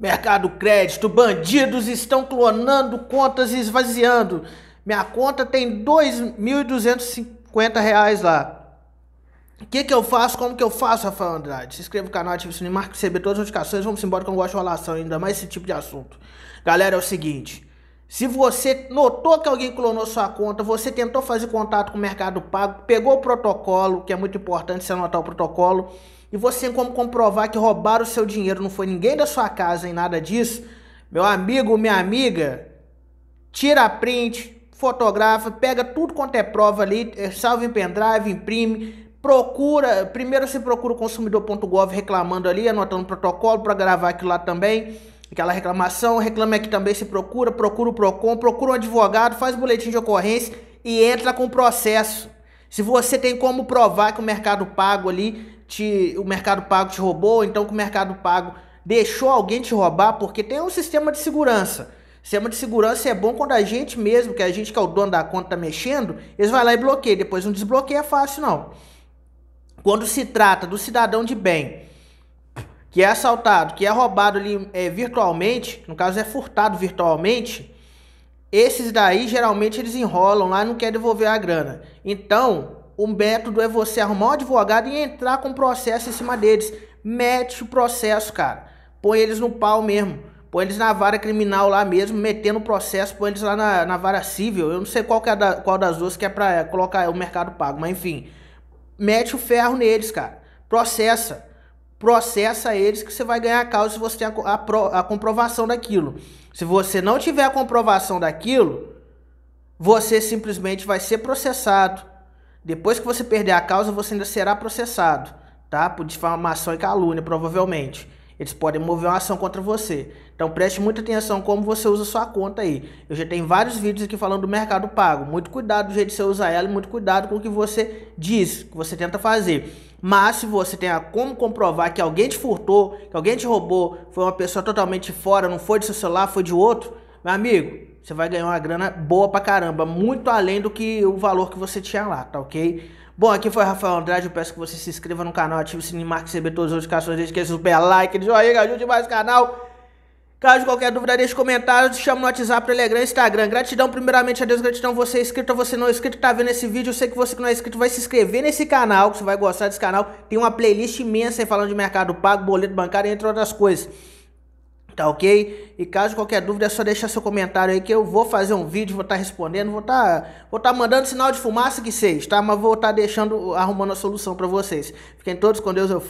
Mercado Crédito, bandidos estão clonando contas e esvaziando. Minha conta tem R$ 2.250 lá. O que, que eu faço? Como que eu faço, Rafael Andrade? Se inscreva no canal, ative o sininho, marque receber todas as notificações. Vamos embora que eu não gosto de relação ainda mais esse tipo de assunto. Galera, é o seguinte. Se você notou que alguém clonou sua conta, você tentou fazer contato com o Mercado Pago, pegou o protocolo, que é muito importante você anotar o protocolo, e você tem como comprovar que roubaram o seu dinheiro, não foi ninguém da sua casa em nada disso, meu amigo, minha amiga, tira a print, fotografa, pega tudo quanto é prova ali, é, salva em pendrive, imprime, procura, primeiro você procura o consumidor.gov reclamando ali, anotando o protocolo para gravar aquilo lá também, aquela reclamação, reclama aqui também se procura, procura o PROCON, procura um advogado, faz boletim de ocorrência e entra com o processo. Se você tem como provar que o Mercado Pago ali te, o Mercado Pago te roubou, então que o Mercado Pago deixou alguém te roubar, porque tem um sistema de segurança. Sistema de segurança é bom quando a gente mesmo, que a gente que é o dono da conta tá mexendo, eles vai lá e bloqueia. Depois não desbloqueia fácil não. Quando se trata do cidadão de bem, que é assaltado, que é roubado ali é, virtualmente, no caso é furtado virtualmente, esses daí geralmente eles enrolam lá e não querem devolver a grana. Então, o método é você arrumar um advogado e entrar com processo em cima deles. Mete o processo, cara. Põe eles no pau mesmo. Põe eles na vara criminal lá mesmo, metendo o processo, põe eles lá na, na vara civil. Eu não sei qual, é da, qual das duas que é pra colocar o mercado pago, mas enfim. Mete o ferro neles, cara. Processa. Processa eles que você vai ganhar a causa se você tem a, a, a comprovação daquilo. Se você não tiver a comprovação daquilo, você simplesmente vai ser processado depois que você perder a causa, você ainda será processado, tá? Por difamação e calúnia, provavelmente. Eles podem mover uma ação contra você. Então preste muita atenção como você usa sua conta aí. Eu já tenho vários vídeos aqui falando do Mercado Pago. Muito cuidado do jeito que você usa ela e muito cuidado com o que você diz, que você tenta fazer. Mas se você tem como comprovar que alguém te furtou, que alguém te roubou, foi uma pessoa totalmente fora, não foi de seu celular, foi de outro, meu amigo, você vai ganhar uma grana boa pra caramba, muito além do que o valor que você tinha lá, tá ok? Bom, aqui foi Rafael Andrade, eu peço que você se inscreva no canal, ative o sininho, marque receber todas as notificações, deixe que super like, joinha, ajude mais o canal. Caso qualquer dúvida, deixe comentários, chama no WhatsApp, Telegram, Instagram. Gratidão, primeiramente a Deus, gratidão você é inscrito, você não é inscrito, tá vendo esse vídeo. Eu sei que você que não é inscrito vai se inscrever nesse canal, que você vai gostar desse canal. Tem uma playlist imensa aí falando de mercado pago, boleto bancário, entre outras coisas. Tá ok? E caso qualquer dúvida é só deixar seu comentário aí que eu vou fazer um vídeo, vou estar tá respondendo, vou estar tá, vou tá mandando sinal de fumaça que seja, tá? Mas vou estar tá deixando, arrumando a solução para vocês. Fiquem todos com Deus, eu